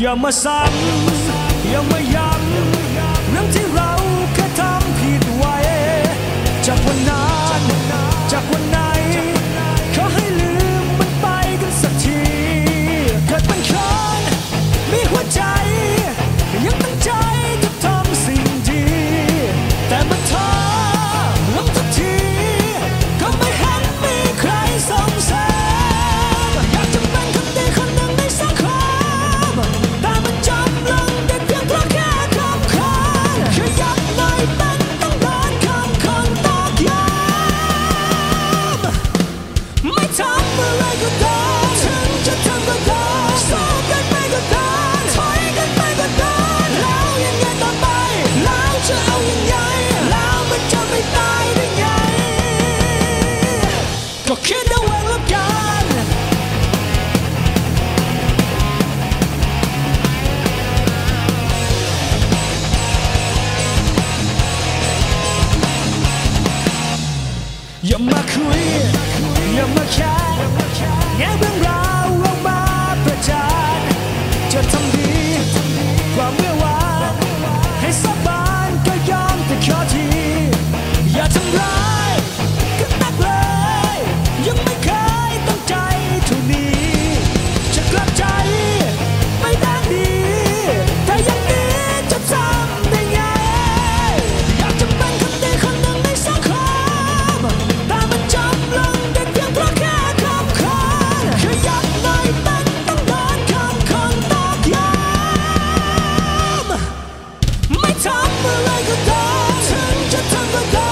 Yama Sam, Yama Yama. You're my queen, you're my cat, never run go.